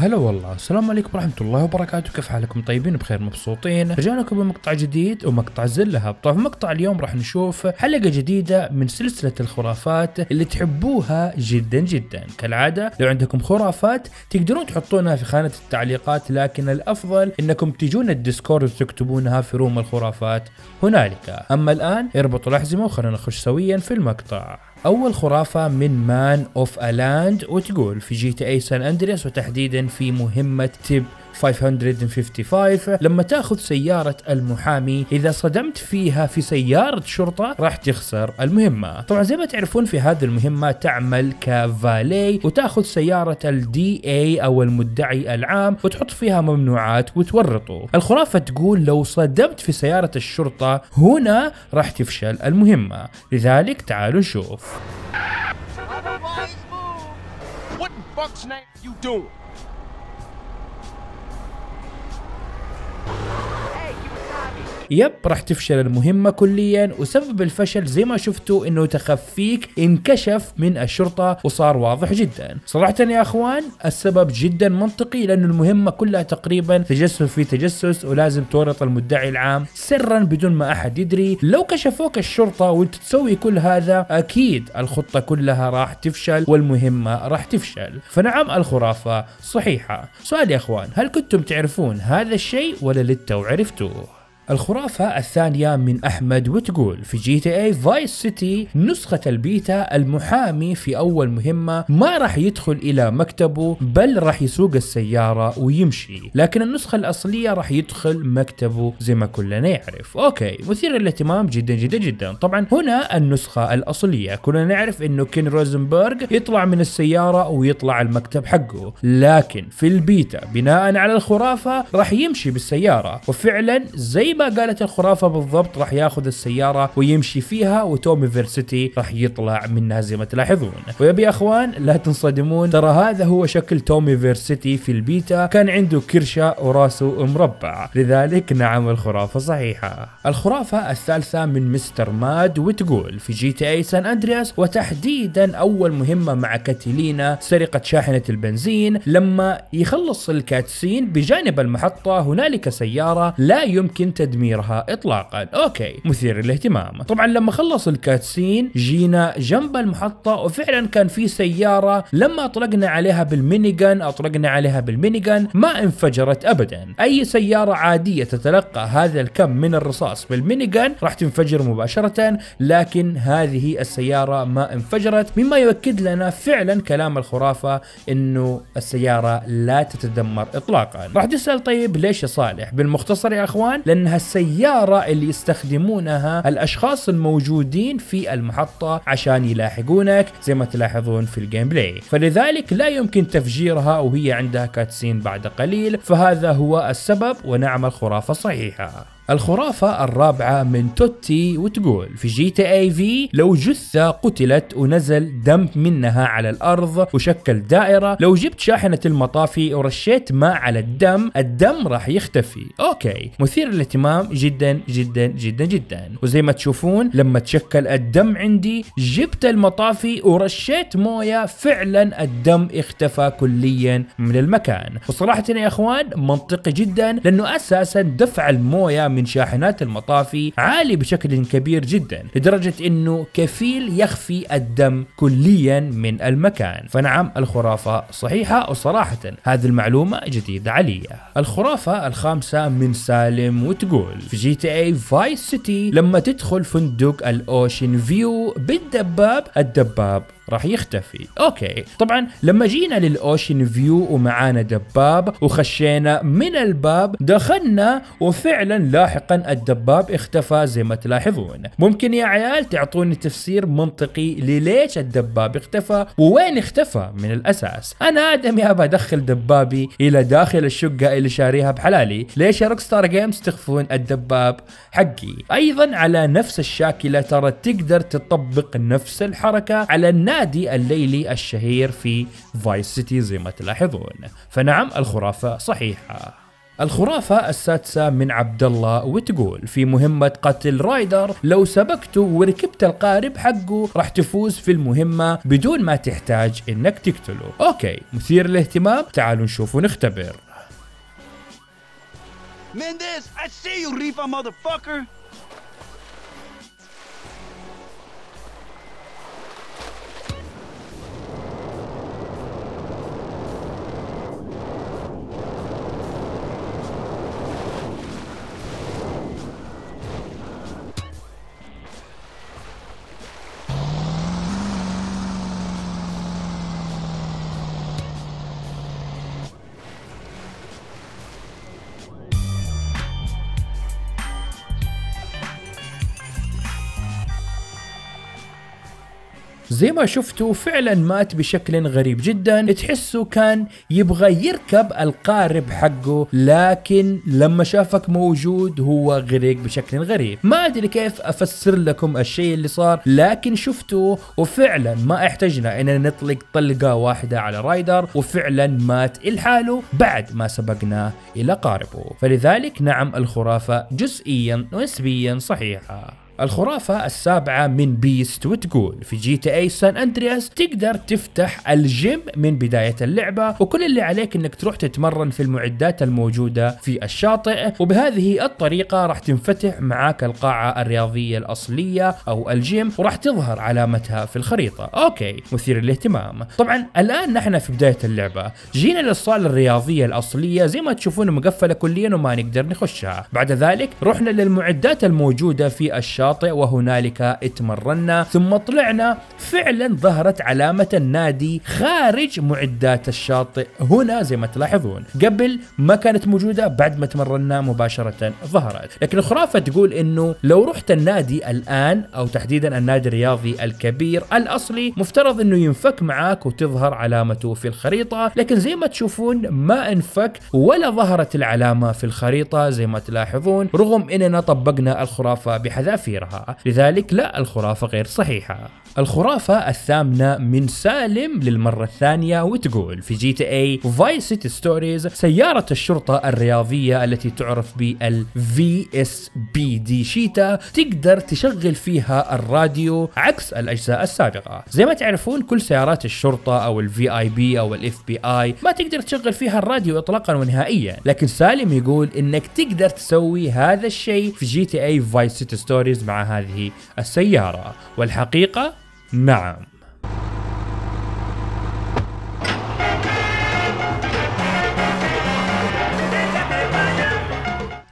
هلا والله. السلام عليكم ورحمة الله وبركاته. كيف حالكم؟ طيبين؟ بخير مبسوطين. رجعنا لكم بمقطع جديد ومقطع زلها طبعا في مقطع اليوم راح نشوف حلقة جديدة من سلسلة الخرافات اللي تحبوها جدا جدا. كالعادة لو عندكم خرافات تقدرون تحطونها في خانة التعليقات لكن الأفضل إنكم تجون ال Discord وتكتبونها في room الخرافات هنالك. أما الآن اربطوا الأحزمة وخلونا نخش سويا في المقطع. أول خرافة من Man of الاند وتقول في GTA San Andreas وتحديدا في مهمة تيب 555 لما تاخذ سيارة المحامي إذا صدمت فيها في سيارة شرطة راح تخسر المهمة طبعا زي ما تعرفون في هذه المهمة تعمل كفالي وتاخذ سيارة الدي اي أو المدعي العام وتحط فيها ممنوعات وتورطه الخرافة تقول لو صدمت في سيارة الشرطة هنا راح تفشل المهمة لذلك تعالوا نشوف. What fuck's name you doing? يب راح تفشل المهمة كليا وسبب الفشل زي ما شفتوا إنه تخفيك انكشف من الشرطة وصار واضح جدا. صراحة يا أخوان السبب جدا منطقي لأنه المهمة كلها تقريبا تجسس في تجسس ولازم تورط المدعي العام سرا بدون ما أحد يدري. لو كشفوك الشرطة وانت تسوي كل هذا أكيد الخطة كلها راح تفشل والمهمة راح تفشل. فنعم الخرافة صحيحة. سؤال يا أخوان هل كنتم تعرفون هذا الشيء ولا للتو عرفتوه؟ الخرافة الثانية من أحمد وتقول في GTA Vice City نسخة البيتا المحامي في أول مهمة ما راح يدخل إلى مكتبه بل راح يسوق السيارة ويمشي. لكن النسخة الأصلية راح يدخل مكتبه زي ما كلنا نعرف. okay مثير للاهتمام جدا جدا جدا. طبعا هنا النسخة الأصلية. كلنا نعرف أنه Ken Rosenberg يطلع من السيارة ويطلع المكتب حقه. لكن في البيتا بناء على الخرافة راح يمشي بالسيارة. وفعلا زي ما قالت الخرافة بالضبط راح ياخذ السيارة ويمشي فيها و Tommy Vercetti راح يطلع منها زي ما تلاحظون. ويا أخوان لا تنصدمون ترى هذا هو شكل Tommy Vercetti في البيتا. كان عنده كرشة وراسه مربع. لذلك نعم الخرافة صحيحة. الخرافة الثالثة من Mr. Mad وتقول في GTA San Andreas وتحديدا أول مهمة مع Catalina سرقة شاحنة البنزين. لما يخلص ال cutscene بجانب المحطة هنالك سيارة لا يمكن تدميرها اطلاقا. okay مثير للاهتمام. طبعا لما خلص ال cutscene جينا جنب المحطة وفعلا كان في سيارة لما أطلقنا عليها بال minigun أطلقنا عليها بال minigun ما انفجرت ابدا. أي سيارة عادية تتلقى هذا الكم من الرصاص بال minigun راح تنفجر مباشرة لكن هذه السيارة ما انفجرت. مما يؤكد لنا فعلا كلام الخرافة إنه السيارة لا تتدمر اطلاقا. راح تسأل طيب ليش يا صالح؟ بالمختصر يا أخوان لأنها السيارة اللي يستخدمونها الأشخاص الموجودين في المحطة عشان يلاحقونك زي ما تلاحظون في ال gameplay فلذلك لا يمكن تفجيرها وهي عندها cutscene بعد قليل فهذا هو السبب ونعم الخرافة صحيحة. الخرافة الرابعة من توتي وتقول في GTA V لو جثة قتلت ونزل دم منها على الأرض وشكل دائرة لو جبت شاحنة المطافي ورشيت ماء على الدم الدم راح يختفي. أوكي. مثير للاهتمام جدا جدا جدا جدا. وزي ما تشوفون لما تشكل الدم عندي جبت المطافي ورشيت موية فعلا الدم اختفى كليا من المكان. وصراحة يا إخوان منطقي جدا لأنه أساسا دفع الموية من شاحنات المطافي عالي بشكل كبير جدا لدرجة إنه كفيل يخفي الدم كليا من المكان. فنعم الخرافة صحيحة وصراحة. هذه المعلومة جديدة علي. الخرافة الخامسة من سالم وتقول في GTA Vice City لما تدخل فندق ال Ocean View بالدباب الدباب راح يختفي. okay. طبعا لما جينا لل Ocean View ومعانا دباب وخشينا من الباب دخلنا وفعلا لاحقا الدباب اختفى زي ما تلاحظون. ممكن يا عيال تعطوني تفسير منطقي لليش الدباب اختفى ووين اختفى من الأساس. أنا آدمي أدخل دبابي إلى داخل الشقة اللي شاريها بحلالي. ليش يا Rockstar Games تخفون الدباب حقي؟ أيضا على نفس الشاكلة ترى تقدر تطبق نفس الحركة على النادي الليلي الشهير في Vice City زي ما تلاحظون. فنعم الخرافة صحيحة. الخرافة السادسة من عبد الله وتقول في مهمة قتل Ryder لو سبقته وركبت القارب حقه راح تفوز في المهمة بدون ما تحتاج إنك تقتله. okay مثير للاهتمام. تعالوا نشوف ونختبر. Mendez, I see you, Rifa motherfucker! زي ما شفتوا فعلا مات بشكل غريب جدا. تحسه كان يبغى يركب القارب حقه لكن لما شافك موجود هو غرق بشكل غريب. ما أدري كيف أفسر لكم الشيء اللي صار لكن شفتوه وفعلا ما احتجنا اننا نطلق طلقة واحدة على Ryder وفعلا مات لحاله بعد ما سبقناه إلى قاربه. فلذلك نعم الخرافة جزئيا ونسبيا صحيحة. الخرافة السابعة من Beast وتقول في GTA San Andreas تقدر تفتح الجيم من بداية اللعبة وكل اللي عليك إنك تروح تتمرن في المعدات الموجودة في الشاطئ وبهذه الطريقة راح تنفتح معاك القاعة الرياضية الأصلية أو الجيم وراح تظهر علامتها في الخريطة. okay مثير للاهتمام. طبعا الآن نحن في بداية اللعبة. جينا للصالة الرياضية الأصلية زي ما تشوفون مقفلة كليا وما نقدر نخشها. بعد ذلك رحنا للمعدات الموجودة في الشاطئ. وهنالك اتمرنا ثم طلعنا فعلا ظهرت علامة النادي خارج معدات الشاطئ. هنا زي ما تلاحظون. قبل ما كانت موجودة بعد ما تمرنا مباشرة ظهرت. لكن الخرافة تقول إنه لو رحت النادي الآن أو تحديدا النادي الرياضي الكبير الأصلي مفترض إنه ينفك معاك وتظهر علامته في الخريطة. لكن زي ما تشوفون ما انفك ولا ظهرت العلامة في الخريطة زي ما تلاحظون. رغم إننا طبقنا الخرافة بحذافيرها لذلك لا الخرافة غير صحيحة. الخرافة الثامنة من سالم للمرة الثانية وتقول في GTA Vice City Stories سيارة الشرطة الرياضية التي تعرف بال VCPD Cheetah تقدر تشغل فيها الراديو عكس الأجزاء السابقة. زي ما تعرفون كل سيارات الشرطة أو ال VIP أو ال FBI ما تقدر تشغل فيها الراديو اطلاقا ونهائيا. لكن سالم يقول إنك تقدر تسوي هذا الشيء في GTA Vice City Stories مع هذه السيارة. والحقيقة نعم.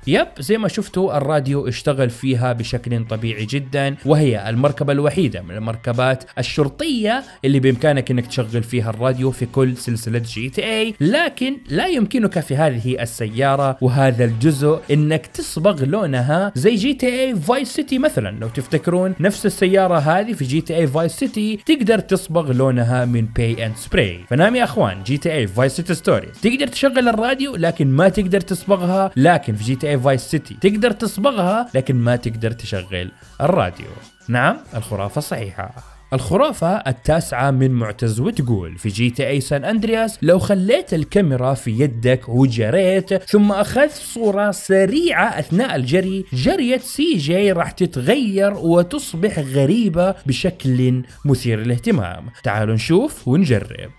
yep زي ما شفتوا الراديو اشتغل فيها بشكل طبيعي جدا وهي المركبة الوحيدة من المركبات الشرطية اللي بإمكانك إنك تشغل فيها الراديو في كل سلسلة GTA. لكن لا يمكنك في هذه السيارة وهذا الجزء إنك تصبغ لونها زي GTA Vice City مثلا. لو تفتكرون نفس السيارة هذه في GTA Vice City تقدر تصبغ لونها من Pay 'n' Spray فنعم يا أخوان GTA Vice City Stories تقدر تشغل الراديو لكن ما تقدر تصبغها لكن في GTA Vice City تقدر تصبغها لكن ما تقدر تشغل الراديو. نعم الخرافة صحيحة. الخرافة التاسعة من معتز وتقول في GTA San Andreas لو خليت الكاميرا في يدك وجريت ثم أخذت صورة سريعة أثناء الجري جرية CJ راح تتغير وتصبح غريبة بشكل مثير للاهتمام. تعالوا نشوف ونجرب.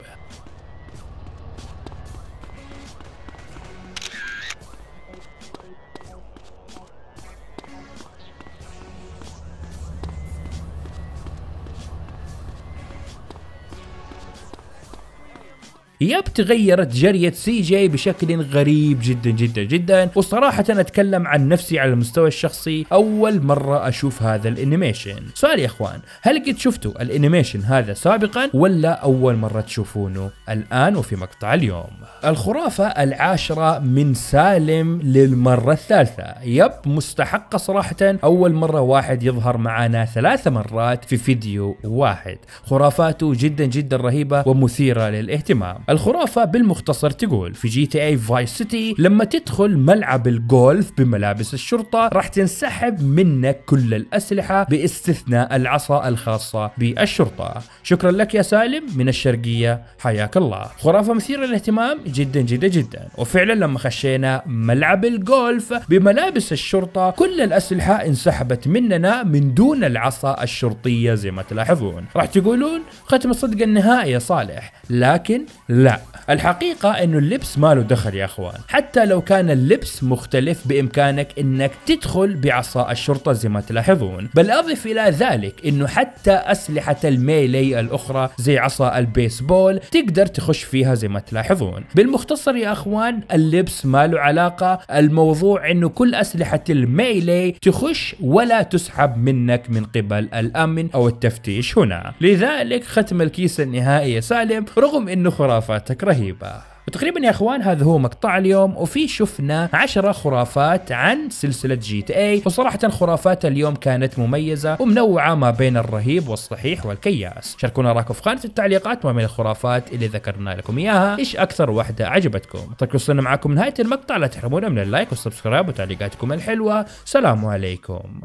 yep تغيرت جرية CJ بشكل غريب جدا جدا جدا. وصراحة أنا أتكلم عن نفسي على المستوى الشخصي. أول مرة أشوف هذا ال animation. سؤال يا إخوان هل قد شفتوا ال animation هذا سابقا ولا أول مرة تشوفونه الآن وفي مقطع اليوم؟ الخرافة العاشرة من سالم للمرة الثالثة. yep مستحقة صراحة. أول مرة واحد يظهر معنا ثلاث مرات في فيديو واحد. خرافاته جدا جدا رهيبة ومثيرة للاهتمام. الخرافة بالمختصر تقول في GTA Vice City لما تدخل ملعب الجولف بملابس الشرطة راح تنسحب منك كل الأسلحة باستثناء العصا الخاصة بالشرطة. شكرا لك يا سالم من الشرقية. حياك الله. خرافة مثيرة للاهتمام جدا جدا جدا. وفعلا لما خشينا ملعب الجولف بملابس الشرطة كل الأسلحة انسحبت مننا من دون العصا الشرطية زي ما تلاحظون. راح تقولون ختم الصدق النهائي يا صالح. لكن لا الحقيقة إنه اللبس ما له دخل يا أخوان. حتى لو كان اللبس مختلف بإمكانك إنك تدخل بعصا الشرطة زي ما تلاحظون. بل أضف إلى ذلك إنه حتى أسلحة ال melee الأخرى زي عصا البيسبول تقدر تخش فيها زي ما تلاحظون. بالمختصر يا أخوان اللبس ما له علاقة. الموضوع إنه كل أسلحة ال melee تخش ولا تسحب منك من قبل الأمن أو التفتيش هنا. لذلك ختم الكيس النهائي يا سالم رغم إنه خرافاتك رهيبة. وتقريبا يا أخوان هذا هو مقطع اليوم وفي شفنا عشرة خرافات عن سلسلة GTA وصراحة خرافات اليوم كانت مميزة ومنوعة ما بين الرهيب والصحيح والكياس. شاركونا رايكم في خانة التعليقات ما بين الخرافات اللي ذكرنا لكم إياها. إيش أكثر واحدة عجبتكم؟ طيب وصلنا معكم نهاية المقطع لا تحرمونا من ال like وال subscribe وتعليقاتكم الحلوة. سلام عليكم.